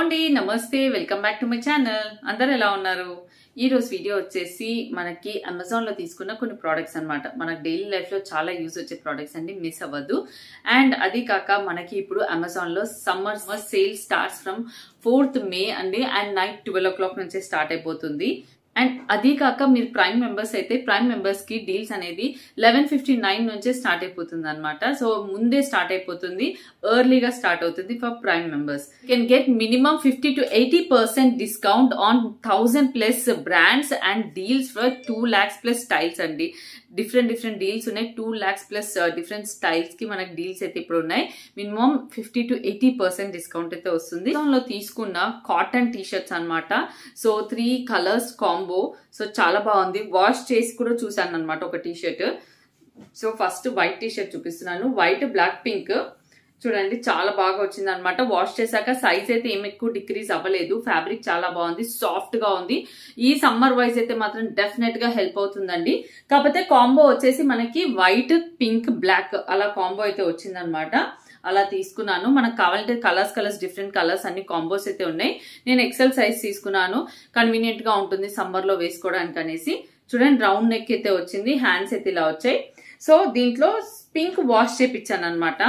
అండి నమస్తే welcome back to my channel. అందరు ఎలా ఉన్నారు? ఈరోజు వీడియో వచ్చేసి మనకి అమెజాన్లో తీసుకున్న కొన్ని ప్రోడక్ట్స్ అన్నమాట. మనకు డైలీ లైఫ్లో చాలా యూజ్ వచ్చే ప్రోడక్ట్స్ అండి మిస్ అవ్వద్దు అండ్ అది కాక మనకి ఇప్పుడు అమెజాన్లో summer sale starts from fourth May అండి and night twelve o'clock నుంచే స్టార్ట్ అయిపోతుంది. అండ్ అదీ కాక మీరు ప్రైమ్ మెంబర్స్ అయితే ప్రైమ్ మెంబర్స్కి డీల్స్ అనేది లెవెన్ ఫిఫ్టీ నైన్ నుంచే స్టార్ట్ అయిపోతుంది అనమాట సో ముందే స్టార్ట్ అయిపోతుంది. ఎర్లీగా స్టార్ట్ అవుతుంది for prime members. Can get minimum fifty to eighty percent discount on thousand plus brands and deals for two lakhs plus styles అండి. డిఫరెంట్ డిఫరెంట్ డీల్స్ ఉన్నాయి. Two lakhs plus different స్టైల్స్కి మనకి deals అయితే ఇప్పుడు ఉన్నాయి. Minimum fifty to eighty percent discount అయితే వస్తుంది. దానిలో తీసుకున్న కాటన్ టీషర్ట్స్ అనమాట so three colours combo so చాలా బాగుంది. వాష్ చేసి కూడా చూసాను అనమాట ఒక T-shirt so first white T-shirt చూపిస్తున్నాను. వైట్ బ్లాక్ పింక్ చూడండి చాలా బాగా వచ్చింది అనమాట వాష్ చేశాక సైజ్ అయితే ఏమి ఎక్కువ డిక్రీజ్ అవ్వలేదు. ఫ్యాబ్రిక్ చాలా బాగుంది సాఫ్ట్గా ఉంది. ఈ సమ్మర్ వైజ్ అయితే మాత్రం డెఫినెట్గా హెల్ప్ అవుతుందండి. కాకపోతే కాంబో వచ్చేసి మనకి వైట్ పింక్ బ్లాక్ అలా కాంబో అయితే వచ్చిందనమాట అలా తీసుకున్నాను. మనకు కావాలంటే కలర్స్ కలర్స్ డిఫరెంట్ కలర్స్ అన్ని కాంబోస్ అయితే ఉన్నాయి. నేను ఎక్సెల్ సైజ్ తీసుకున్నాను. కన్వీనియంట్గా ఉంటుంది సమ్మర్లో వేసుకోవడానికి అనేసి. చూడండి రౌండ్ నెక్ అయితే వచ్చింది హ్యాండ్స్ అయితే ఇలా వచ్చాయి. సో దీంట్లో పింక్ వాష్ చేపించాను అనమాట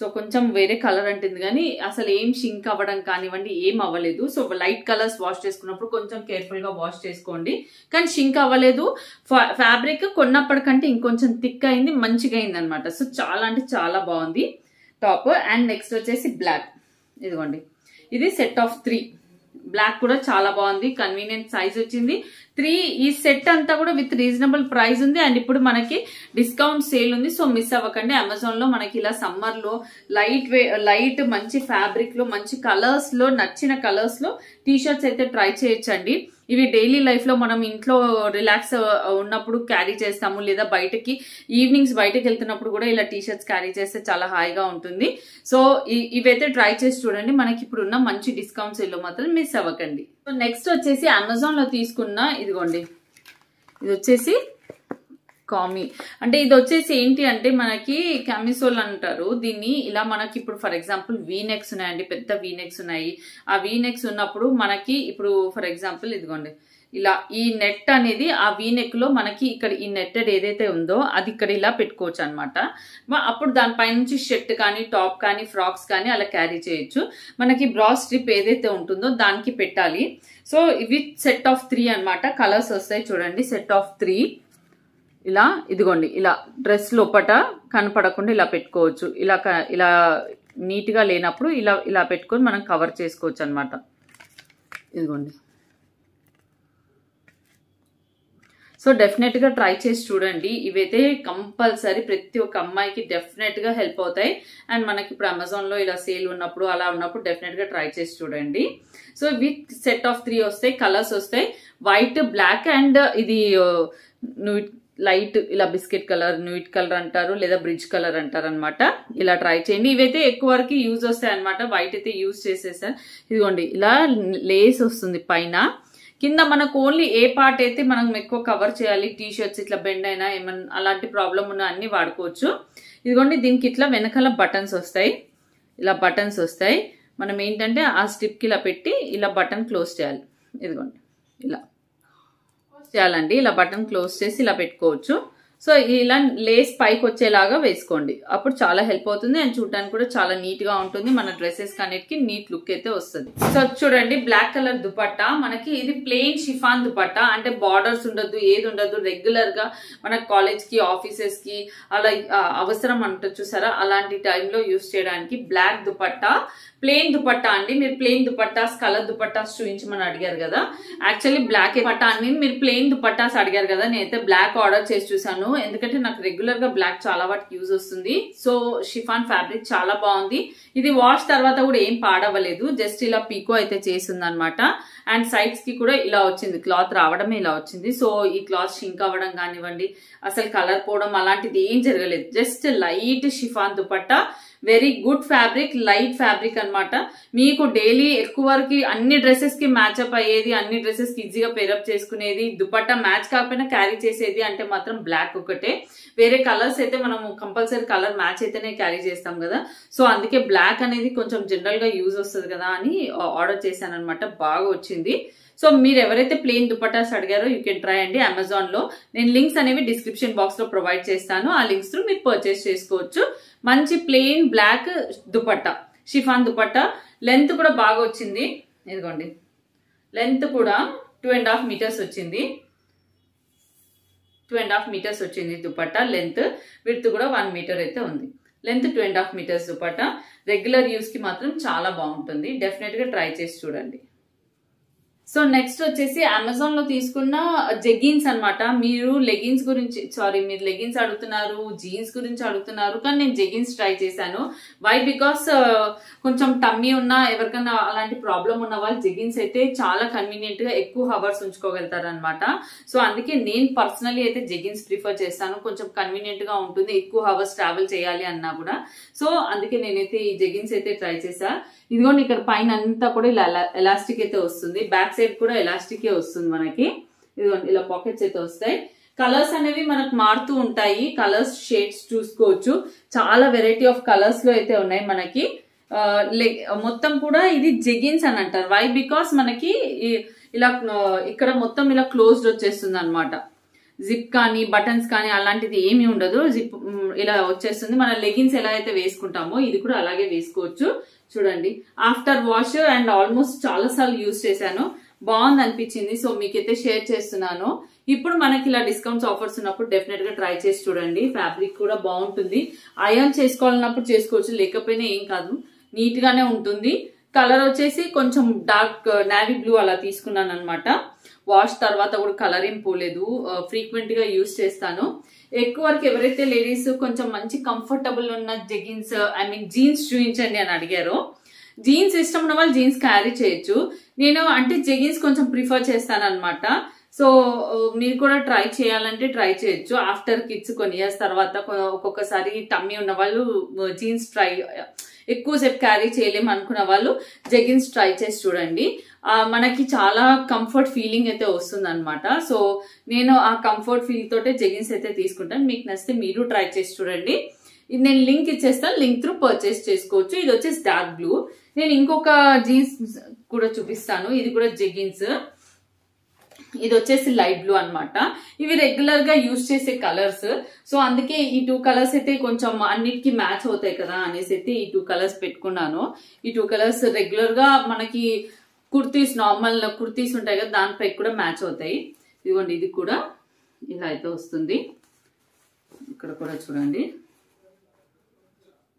సో కొంచెం వేరే కలర్ అంటుంది కానీ అసలు ఏం షింక్ అవ్వడం కానివ్వండి ఏం అవ్వలేదు. సో లైట్ కలర్స్ వాష్ చేసుకున్నప్పుడు కొంచెం కేర్ఫుల్గా వాష్ చేసుకోండి. కానీ షింక్ అవ్వలేదు. ఫ్యాబ్రిక్ కొన్నప్పటికంటే ఇంకొంచెం థిక్ అయింది మంచిగా అయింది అనమాట సో చాలా అంటే చాలా బాగుంది. టాప్ అండ్ నెక్స్ట్ వచ్చేసి బ్లాక్. ఇదిగోండి. ఇది సెట్ ఆఫ్ త్రీ. బ్లాక్ కూడా చాలా బాగుంది. కన్వీనియంట్ సైజ్ వచ్చింది. త్రీ ఈ సెట్ అంతా కూడా విత్ రీజనబుల్ ప్రైస్ ఉంది. అండ్ ఇప్పుడు మనకి డిస్కౌంట్ సేల్ ఉంది. సో మిస్ అవ్వకండి. అమెజాన్లో మనకి ఇలా సమ్మర్లో లైట్ వే లైట్ మంచి ఫ్యాబ్రిక్లో మంచి కలర్స్లో నచ్చిన కలర్స్లో టీ షర్ట్స్ అయితే ట్రై చేయొచ్చండి. ఇవి డైలీ లైఫ్లో మనం ఇంట్లో రిలాక్స్ ఉన్నప్పుడు క్యారీ చేస్తాము. లేదా బయటకి ఈవినింగ్స్ బయటకి వెళ్తున్నప్పుడు కూడా ఇలా టీషర్ట్స్ క్యారీ చేస్తే చాలా హాయిగా ఉంటుంది. సో ఇవైతే ట్రై చేసి చూడండి. మనకి ఇప్పుడు ఉన్న మంచి డిస్కౌంట్స్లో మాత్రం మిస్ అవ్వకండి. నెక్స్ట్ వచ్చేసి అమెజాన్లో తీసుకున్న ఇదిగోండి. ఇది వచ్చేసి కామీ అంటే ఇది వచ్చేసి ఏంటి అంటే మనకి కెమిసోల్ అంటారు. దీన్ని ఇలా మనకి ఇప్పుడు ఫర్ ఎగ్జాంపుల్ వీనెక్స్ ఉన్నాయండి. పెద్ద వీనెక్స్ ఉన్నాయి. ఆ వీనెక్స్ ఉన్నప్పుడు మనకి ఇప్పుడు ఫర్ ఎగ్జాంపుల్ ఇదిగోండి. ఇలా ఈ నెట్ అనేది ఆ వీనెక్లో మనకి ఇక్కడ ఈ నెట్టెడ్ ఏదైతే ఉందో అది ఇక్కడ ఇలా పెట్టుకోవచ్చు అనమాట అప్పుడు దానిపై నుంచి షర్ట్ కానీ టాప్ కానీ ఫ్రాక్స్ కానీ అలా క్యారీ చేయొచ్చు. మనకి బ్రా స్ట్రిప్ ఏదైతే ఉంటుందో దానికి పెట్టాలి. సో ఇవి సెట్ ఆఫ్ త్రీ అనమాట కలర్స్ వస్తాయి చూడండి. సెట్ ఆఫ్ త్రీ ఇలా ఇదిగోండి. ఇలా డ్రెస్ లోపట కనపడకుండా ఇలా పెట్టుకోవచ్చు. ఇలా ఇలా నీట్గా లేనప్పుడు ఇలా ఇలా పెట్టుకొని మనం కవర్ చేసుకోవచ్చు అనమాట ఇదిగోండి. సో డెఫినెట్గా ట్రై చేసి చూడండి. ఇవైతే కంపల్సరీ ప్రతి ఒక్క అమ్మాయికి డెఫినెట్గా హెల్ప్ అవుతాయి. అండ్ మనకి ఇప్పుడు అమెజాన్లో ఇలా సేల్ ఉన్నప్పుడు అలా ఉన్నప్పుడు డెఫినెట్గా ట్రై చేసి చూడండి. So with set of three వస్తాయి కలర్స్ వస్తాయి. వైట్ బ్లాక్ అండ్ ఇది uh, లైట్ ఇలా బిస్కెట్ కలర్ న్యూట్ కలర్ అంటారు లేదా బ్రిడ్జ్ కలర్ అంటారు అనమాట ఇలా ట్రై చేయండి. ఇవైతే ఎక్కువ వరకు యూజ్ వస్తాయి అనమాట వైట్ అయితే యూజ్ చేసేసాను. ఇదిగోండి ఇలా లేస్ వస్తుంది పైన. కింద మనకు ఓన్లీ ఏ పార్ట్ అయితే మనం ఎక్కువ కవర్ చేయాలి టీ షర్ట్స్ ఇట్లా బెండ్ అయినా ఏమన్నా అలాంటి ప్రాబ్లం ఉన్నా అన్ని వాడుకోవచ్చు. ఇదిగోండి దీనికి ఇట్లా వెనకాల బటన్స్ వస్తాయి. ఇలా బటన్స్ వస్తాయి. మనం ఏంటంటే ఆ స్టిప్కి ఇలా పెట్టి ఇలా బటన్ క్లోజ్ చేయాలి. ఇదిగోండి ఇలా. చేయాలండి. ఇలా బటన్ క్లోజ్ చేసి ఇలా పెట్టుకోవచ్చు. సో ఇలా లేస్ పైకి వచ్చేలాగా వేసుకోండి. అప్పుడు చాలా హెల్ప్ అవుతుంది అండ్ చూడడానికి కూడా చాలా నీట్గా ఉంటుంది. మన డ్రెస్సెస్ కన్నిటికి నీట్ లుక్ అయితే వస్తుంది. సో చూడండి బ్లాక్ కలర్ దుపట్టా. మనకి ఇది ప్లెయిన్ షిఫాన్ దుపట్టా. అంటే బార్డర్స్ ఉండదు ఏది ఉండదు రెగ్యులర్గా మన కాలేజ్కి ఆఫీసెస్కి అలా అవసరం అంటారు చూసారా? అలాంటి టైంలో యూస్ చేయడానికి బ్లాక్ దుపట్టా ప్లెయిన్ దుపట్టా అండి. మీరు ప్లెయిన్ దుపట్టాస్ కలర్ దుపట్టాస్ చూపించమని అడిగారు కదా. యాక్చువల్లీ బ్లాక్ దుపట్టా అండి మీరు ప్లెయిన్ దుపట్టాస్ అడిగారు కదా. నేనైతే బ్లాక్ ఆర్డర్ చేసి చూసాను ఎందుకంటే నాకు రెగ్యులర్గా బ్లాక్ చాలా వాటికి యూజ్ వస్తుంది. సో షిఫాన్ ఫ్యాబ్రిక్ చాలా బాగుంది. ఇది వాష్ తర్వాత కూడా ఏం పాడవలేదు జస్ట్ ఇలా పీకో అయితే చేసింది అనమాట అండ్ సైడ్స్కి కూడా ఇలా వచ్చింది. క్లాత్ రావడమే ఇలా వచ్చింది. సో ఈ క్లాత్ షింక్ అవ్వడం కానివ్వండి అసలు కలర్ పోవడం అలాంటిది ఏం జరగలేదు. Just light chiffon dupatta. Very good fabric light fabric అన్నమాట. మీకు డైలీ ఎక్కువ వరకు అన్ని డ్రెస్సెస్కి మ్యాచ్అప్ అయ్యేది అన్ని డ్రెస్సెస్కి ఈజీగా పేరప్ చేసుకునేది దుపట్టా మ్యాచ్ కాకపోయినా క్యారీ చేసేది అంటే మాత్రం బ్లాక్ ఒకటే. వేరే కలర్స్ అయితే మనం కంపల్సరీ కలర్ మ్యాచ్ అయితేనే క్యారీ చేస్తాం కదా. సో అందుకే బ్లాక్ అనేది కొంచెం జనరల్గా యూజ్ వస్తుంది కదా అని ఆర్డర్ చేశాను అనమాట బాగా వచ్చింది. సో మీరు ఎవరైతే ప్లెయిన్ దుపట్టాస్ అడిగారో యూ కెన్ ట్రై అండి అమెజాన్లో నేను లింక్స్ అనేవి డిస్క్రిప్షన్ బాక్స్లో ప్రొవైడ్ చేస్తాను. ఆ లింక్స్ త్రూ మీరు పర్చేస్ చేసుకోవచ్చు. మంచి plain black dupatta chiffon dupatta length కూడా బాగా వచ్చింది. ఇదిగోండి. లెంత్ కూడా టూ అండ్ హాఫ్ మీటర్స్ వచ్చింది. టూ అండ్ హాఫ్ మీటర్స్ వచ్చింది దుపట్టా లెంత్ విడ్త్ కూడా వన్ మీటర్ అయితే ఉంది. Length two and half metres dupatta regular యూస్కి మాత్రం చాలా బాగుంటుంది. డెఫినెట్గా ట్రై చేసి చూడండి. సో నెక్స్ట్ వచ్చేసి అమెజాన్లో తీసుకున్న జెగిన్స్ అనమాట మీరు లెగిన్స్ గురించి సారీ మీరు లెగిన్స్ అడుగుతున్నారు జీన్స్ గురించి అడుగుతున్నారు కానీ నేను జెగిన్స్ ట్రై చేశాను. వై బికాస్ uh, కొంచెం టమ్మీ ఉన్న ఎవరికైనా అలాంటి ప్రాబ్లం ఉన్న వాళ్ళు జెగిన్స్ అయితే చాలా కన్వీనియంట్గా ఎక్కువ హవర్స్ ఉంచుకోగలుగుతారు అనమాట సో అందుకే నేను పర్సనలీ అయితే జెగిన్స్ ప్రిఫర్ చేస్తాను. కొంచెం కన్వీనియంట్గా ఉంటుంది ఎక్కువ హవర్స్ ట్రావెల్ చేయాలి అన్నా కూడా. సో అందుకే నేనైతే ఈ జెగిన్స్ అయితే ట్రై చేశాను ఇదిగోండి ఇక్కడ పైన అంతా కూడా ఇలా ఎలాస్టిక్ అయితే వస్తుంది. బ్యాక్ సైడ్ కూడా ఎలాస్టిక్ వస్తుంది మనకి. ఇదిగోండి ఇలా పాకెట్స్ అయితే వస్తాయి. కలర్స్ అనేవి మనకు మారుతూ ఉంటాయి. కలర్స్ షేడ్స్ చూసుకోవచ్చు. చాలా వెరైటీ ఆఫ్ కలర్స్లో అయితే ఉన్నాయి మనకి. మొత్తం కూడా ఇది జెగిన్స్ అని అంటారు. వై బికాస్ మనకి ఇలా ఇక్కడ మొత్తం ఇలా క్లోజ్డ్ వచ్చేస్తుంది అనమాట జిప్ కానీ బటన్స్ కానీ అలాంటిది ఏమీ ఉండదు. జిప్ ఇలా వచ్చేస్తుంది. మన లెగిన్స్ ఎలా అయితే వేసుకుంటామో ఇది కూడా అలాగే వేసుకోవచ్చు. చూడండి. ఆఫ్టర్ వాష్ అండ్ ఆల్మోస్ట్ చాలా సార్లు యూజ్ చేశాను. బాగుంది అనిపించింది. సో మీకైతే షేర్ చేస్తున్నాను. ఇప్పుడు మనకి ఇలా డిస్కౌంట్స్ ఆఫర్స్ ఉన్నప్పుడు డెఫినెట్గా ట్రై చేసి చూడండి. ఫ్యాబ్రిక్ కూడా బాగుంటుంది. అయాన్ చేసుకోవాలన్నప్పుడు చేసుకోవచ్చు. లేకపోయినా ఏం కాదు. నీట్ గానే ఉంటుంది. కలర్ వచ్చేసి కొంచెం డార్క్ నావీ బ్లూ అలా తీసుకున్నాను అనమాట వాష్ తర్వాత కూడా కలర్ పోలేదు. ఫ్రీక్వెంట్గా యూజ్ చేస్తాను. ఎక్కువ వరకు ఎవరైతే లేడీస్ కొంచెం మంచి కంఫర్టబుల్ ఉన్న జెగిన్స్ ఐ మీన్ జీన్స్ చూపించండి అని అడిగారు. జీన్స్ ఇష్టం ఉన్న వాళ్ళు జీన్స్ క్యారీ చేయొచ్చు. నేను అంటే జెగిన్స్ కొంచెం ప్రిఫర్ చేస్తాను అనమాట సో మీరు కూడా ట్రై చేయాలంటే ట్రై చేయొచ్చు. ఆఫ్టర్ కిడ్స్ కొన్ని ఇయర్స్ తర్వాత ఒక్కొక్కసారి టమ్మీ ఉన్న వాళ్ళు జీన్స్ ట్రై ఎక్కువసేపు క్యారీ చేయలేము అనుకున్న వాళ్ళు జెగిన్స్ ట్రై చేసి చూడండి. మనకి చాలా కంఫర్ట్ ఫీలింగ్ అయితే వస్తుంది అనమాట సో నేను ఆ కంఫర్ట్ ఫీల్ తోటే జెగిన్స్ అయితే తీసుకుంటాను. మీకు నచ్చితే మీరు ట్రై చేసి చూడండి. ఇది నేను లింక్ ఇచ్చేస్తాను లింక్ త్రూ పర్చేస్ చేసుకోవచ్చు. ఇది వచ్చేసి డార్క్ బ్లూ నేను ఇంకొక జీన్స్ కూడా చూపిస్తాను. ఇది కూడా జెగిన్స్ ఇది వచ్చేసి లైట్ బ్లూ అనమాట ఇవి రెగ్యులర్గా యూజ్ చేసే కలర్స్ సో అందుకే ఈ టూ కలర్స్ అయితే కొంచెం అన్నిటికి మ్యాచ్ అవుతాయి కదా అనేసి అయితే ఈ టూ కలర్స్ పెట్టుకున్నాను. ఈ టూ కలర్స్ రెగ్యులర్గా మనకి కుర్తీస్ నార్మల్ కుర్తీస్ ఉంటాయి కదా దానిపై కూడా మ్యాచ్ అవుతాయి. ఇదిగోండి ఇది కూడా ఇలా అయితే వస్తుంది. ఇక్కడ కూడా చూడండి.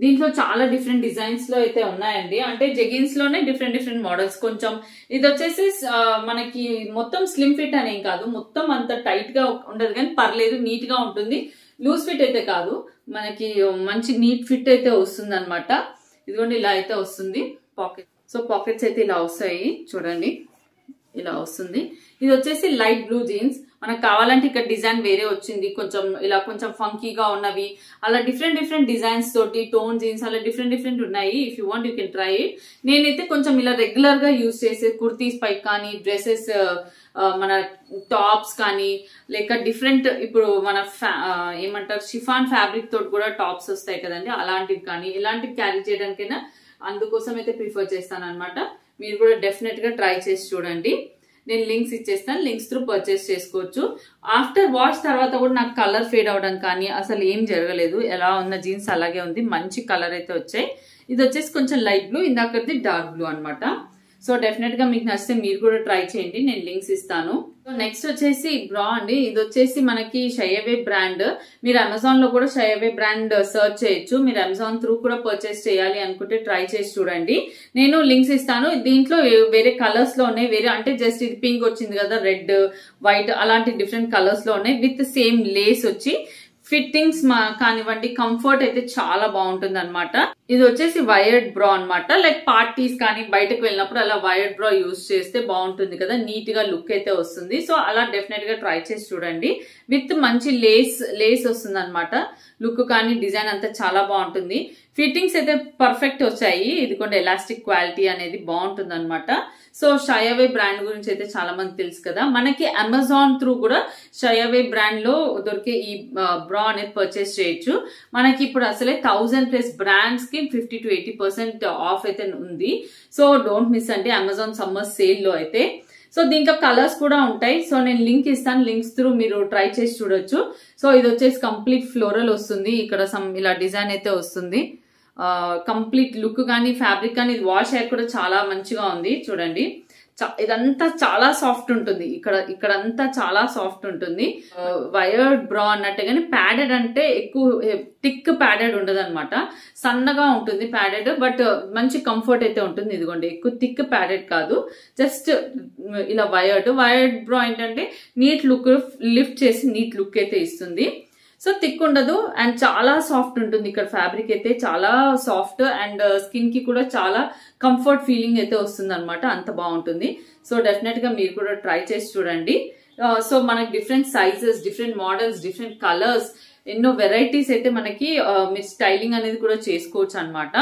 దీంట్లో చాలా డిఫరెంట్ డిజైన్స్లో అయితే ఉన్నాయండి. అంటే జెగిన్స్లోనే డిఫరెంట్ డిఫరెంట్ మోడల్స్ కొంచెం ఇది వచ్చేసి మనకి మొత్తం స్లిమ్ ఫిట్ అనేం కాదు. మొత్తం అంత టైట్గా ఉండదు కానీ పర్లేదు నీట్గా ఉంటుంది. లూజ్ ఫిట్ అయితే కాదు. మనకి మంచి నీట్ ఫిట్ అయితే వస్తుంది అనమాట ఇదిగోండి ఇలా అయితే వస్తుంది. పాకెట్ సో పాకెట్స్ అయితే ఇలా వస్తాయి. చూడండి. ఇలా వస్తుంది. ఇది వచ్చేసి లైట్ బ్లూ జీన్స్ మనకు కావాలంటే ఇక్కడ డిజైన్ వేరే వచ్చింది. కొంచెం ఇలా కొంచెం ఫంకీగా ఉన్నవి. అలా డిఫరెంట్ డిఫరెంట్ డిజైన్స్ తోటి టోన్ జీన్స్ అలా డిఫరెంట్ డిఫరెంట్ ఉన్నాయి. If you want you can try it నేనైతే కొంచెం ఇలా రెగ్యులర్గా యూజ్ చేసే కుర్తీస్ పై కానీ డ్రెస్సెస్ uh, uh, మన టాప్స్ కానీ లేక డిఫరెంట్ ఇప్పుడు మన uh, ఏమంటారు? షిఫాన్ ఫ్యాబ్రిక్ తోటి కూడా టాప్స్ వస్తాయి కదండి. అలాంటివి కానీ ఇలాంటివి క్యారీ చేయడానికైనా అందుకోసం అయితే ప్రిఫర్ చేస్తాను అనమాట మీరు కూడా డెఫినెట్గా ట్రై చేసి చూడండి. నేను లింక్స్ ఇచ్చేస్తాను. లింక్స్ త్రూ పర్చేస్ చేసుకోవచ్చు. ఆఫ్టర్ వాష్ తర్వాత కూడా నాకు కలర్ ఫేడ్ అవడం కానీ అసలు ఏం జరగలేదు. ఎలా ఉన్న జీన్స్ అలాగే ఉంది. మంచి కలర్ అయితే వచ్చాయి. ఇది వచ్చేసి కొంచెం లైట్ బ్లూ ఇందాకది డార్క్ బ్లూ అనమాట సో డెఫినెట్గా మీకు నచ్చితే మీరు కూడా ట్రై చేయండి నేను లింక్స్ ఇస్తాను. నెక్స్ట్ వచ్చేసి బ్రా అండి ఇది వచ్చేసి మనకి షయవే బ్రాండ్. మీరు అమెజాన్లో కూడా షయవే బ్రాండ్ సర్చ్ చేయొచ్చు. మీరు అమెజాన్ త్రూ కూడా పర్చేస్ చేయాలి అనుకుంటే ట్రై చేసి చూడండి. నేను లింక్స్ ఇస్తాను. దీంట్లో వేరే కలర్స్లో ఉన్నాయి. వేరే అంటే జస్ట్ ఇది పింక్ వచ్చింది కదా రెడ్ వైట్ అలాంటి డిఫరెంట్ కలర్స్లో ఉన్నాయి. విత్ సేమ్ లేస్ వచ్చి ఫిట్టింగ్స్ కానివ్వండి కంఫర్ట్ అయితే చాలా బాగుంటుంది అనమాట ఇది వచ్చేసి వైర్డ్ బ్రా అన్నమాట. లైక్ పార్టీస్ కానీ బయటకు వెళ్ళినప్పుడు అలా వైర్డ్ బ్రా యూస్ చేస్తే బాగుంటుంది కదా. నీట్గా లుక్ అయితే వస్తుంది. సో అలా డెఫినెట్గా ట్రై చేసి చూడండి. విత్ మంచి లేస్ లేస్ వస్తుంది అనమాట లుక్ కానీ డిజైన్ అంతా చాలా బాగుంటుంది. ఫిట్టింగ్స్ అయితే పర్ఫెక్ట్ వచ్చాయి. ఇది కూడా ఎలాస్టిక్ క్వాలిటీ అనేది బాగుంటుంది అనమాట సో షయావే బ్రాండ్ గురించి అయితే చాలా మంది తెలుసు కదా. మనకి అమెజాన్ త్రూ కూడా షయావే బ్రాండ్లో దొరికే ఈ బ్రా అనేది పర్చేస్ చేయొచ్చు. మనకి ఇప్పుడు అసలే thousand plus బ్రాండ్స్కి fifty to eighty percent off అయితే ఉంది. సో డోంట్ మిస్ అండి అమెజాన్ సమ్మర్ సేల్లో అయితే. సో దీంట్లో కలర్స్ కూడా ఉంటాయి. సో నేను లింక్ ఇస్తాను. లింక్స్ త్రూ మీరు ట్రై చేసి చూడొచ్చు. సో ఇది వచ్చేసి కంప్లీట్ ఫ్లోరల్ వస్తుంది. ఇక్కడ సమ్ ఇలా డిజైన్ అయితే వస్తుంది. Uh, కంప్లీట్ లుక్ కానీ ఫ్యాబ్రిక్ కానీ ఇది వాష్ అయ్యి కూడా చాలా మంచిగా ఉంది. చూడండి. ఇదంతా చాలా సాఫ్ట్ ఉంటుంది. ఇక్కడ ఇక్కడ అంతా చాలా సాఫ్ట్ ఉంటుంది. వైర్డ్ బ్రా అన్నట్టే కానీ ప్యాడెడ్ అంటే ఎక్కువ థిక్ ప్యాడెడ్ ఉండదు అనమాట సన్నగా ఉంటుంది ప్యాడెడ్ బట్ మంచి కంఫర్ట్ అయితే ఉంటుంది. ఇదిగోండి ఎక్కువ థిక్ ప్యాడెడ్ కాదు. జస్ట్ ఇలా వైర్డ్. వైర్డ్ బ్రా ఏంటంటే నీట్ లుక్ లిఫ్ట్ చేసి నీట్ లుక్ అయితే ఇస్తుంది. సో థిక్ ఉండదు అండ్ చాలా సాఫ్ట్ ఉంటుంది ఇక్కడ ఫ్యాబ్రిక్ అయితే చాలా సాఫ్ట్ అండ్ uh, స్కిన్కి కూడా చాలా కంఫర్ట్ ఫీలింగ్ అయితే వస్తుంది అనమాట అంత బాగుంటుంది. సో డెఫినెట్గా మీరు కూడా ట్రై చేసి చూడండి. Uh, సో మనకి different sizes different models different colours ఎన్నో వెరైటీస్ అయితే మనకి uh, మీరు స్టైలింగ్ అనేది కూడా చేసుకోవచ్చు అనమాట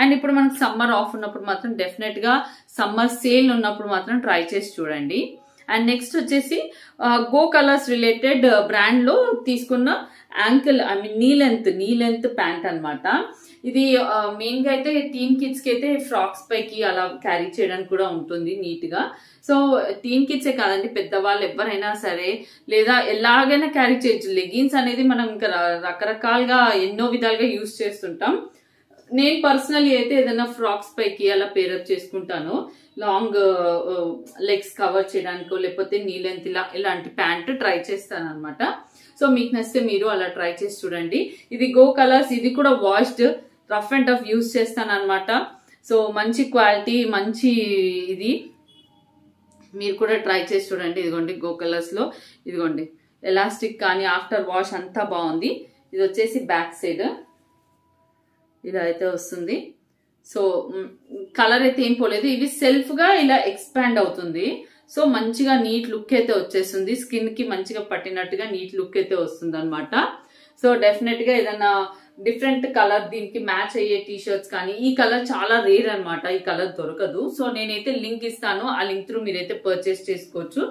అండ్ ఇప్పుడు మనకి సమ్మర్ ఆఫ్ ఉన్నప్పుడు మాత్రం డెఫినెట్గా సమ్మర్ సేల్ ఉన్నప్పుడు మాత్రం ట్రై చేసి చూడండి. అండ్ నెక్స్ట్ వచ్చేసి గో కలర్స్ రిలేటెడ్ బ్రాండ్లో తీసుకున్న ankle I mean knee length knee length pant అనమాట ఇది మెయిన్గా అయితే టీన్ కిడ్స్కి అయితే ఫ్రాక్స్ పైకి అలా క్యారీ చేయడానికి కూడా ఉంటుంది నీట్గా. సో టీన్ కిడ్సే కాదండి పెద్దవాళ్ళు ఎవరైనా సరే లేదా ఎలాగైనా క్యారీ చేయొచ్చు. లెగిన్స్ అనేది మనం ఇంకా రకరకాలుగా ఎన్నో విధాలుగా యూజ్ చేస్తుంటాం. నేను పర్సనలీ అయితే ఏదైనా ఫ్రాక్స్ పైకి అలా పేరప్ చేసుకుంటాను. లాంగ్ లెగ్స్ కవర్ చేయడానికో లేకపోతే నీ లెంత్ ఇలా ఇలాంటి ప్యాంట్ ట్రై చేస్తాను అనమాట సో మీకు నచ్చితే మీరు అలా ట్రై చేసి చూడండి. ఇది గో కలర్స్ ఇది కూడా washed rough and tough use చేస్తాను అనమాట సో మంచి క్వాలిటీ మంచి ఇది. మీరు కూడా ట్రై చేసి చూడండి. ఇదిగోండి గో కలర్స్లో. ఇదిగోండి ఎలాస్టిక్ కానీ ఆఫ్టర్ వాష్ అంతా బాగుంది. ఇది వచ్చేసి బ్యాక్ సైడ్ ఇలా అయితే వస్తుంది. సో కలర్ అయితే ఏం పోలేదు. ఇది సెల్ఫ్గా ఇలా ఎక్స్పాండ్ అవుతుంది. సో మంచిగా నీట్ లుక్ అయితే వచ్చేస్తుంది. స్కిన్కి మంచిగా పట్టినట్టుగా నీట్ లుక్ అయితే వస్తుంది అనమాట సో డెఫినెట్గా ఏదైనా డిఫరెంట్ కలర్ దీనికి మ్యాచ్ అయ్యే టీ షర్ట్స్ కానీ ఈ కలర్ చాలా రేర్ అనమాట ఈ కలర్ దొరకదు. సో నేనైతే లింక్ ఇస్తాను. ఆ లింక్ త్రూ మీరైతే పర్చేస్ చేసుకోవచ్చు.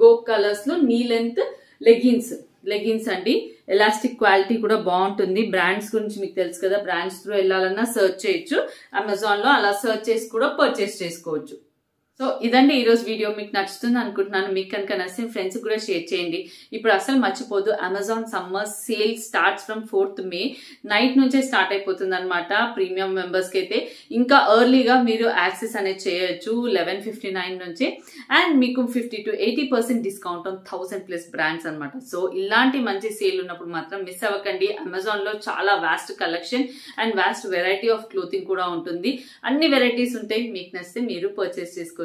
గో కలర్స్లో నీ లెంత్ లెగిన్స్ లెగిన్స్ అండి. ఎలాస్టిక్ క్వాలిటీ కూడా బాగుంటుంది. బ్రాండ్స్ గురించి మీకు తెలుసు కదా బ్రాండ్స్ త్రూ వెళ్ళాలన్నా సర్చ్ చేయొచ్చు. అమెజాన్లో అలా సర్చ్ చేసి కూడా పర్చేస్ చేసుకోవచ్చు. సో ఇదండి ఈరోజు వీడియో. మీకు నచ్చుతుంది అనుకుంటున్నాను. మీకు కనుక నచ్చిన ఫ్రెండ్స్ కూడా షేర్ చేయండి. ఇప్పుడు అసలు మర్చిపోదు. Amazon summer sale starts from fourth May night నుంచే స్టార్ట్ అయిపోతుంది అనమాట ప్రీమియం మెంబర్స్కి అయితే. ఇంకా ఎర్లీగా మీరు యాక్సెస్ అనేది చేయొచ్చు. లెవెన్ ఫిఫ్టీ నైన్ నుంచి. అండ్ మీకు fifty to eighty percent discount on thousand plus brands అనమాట సో ఇలాంటి మంచి సేల్ ఉన్నప్పుడు మాత్రం మిస్ అవ్వకండి. అమెజాన్లో చాలా vast collection and vast variety of clothing కూడా ఉంటుంది. అన్ని వెరైటీస్ ఉంటాయి. మీకు నచ్చితే మీరు పర్చేస్ చేసుకోవచ్చు.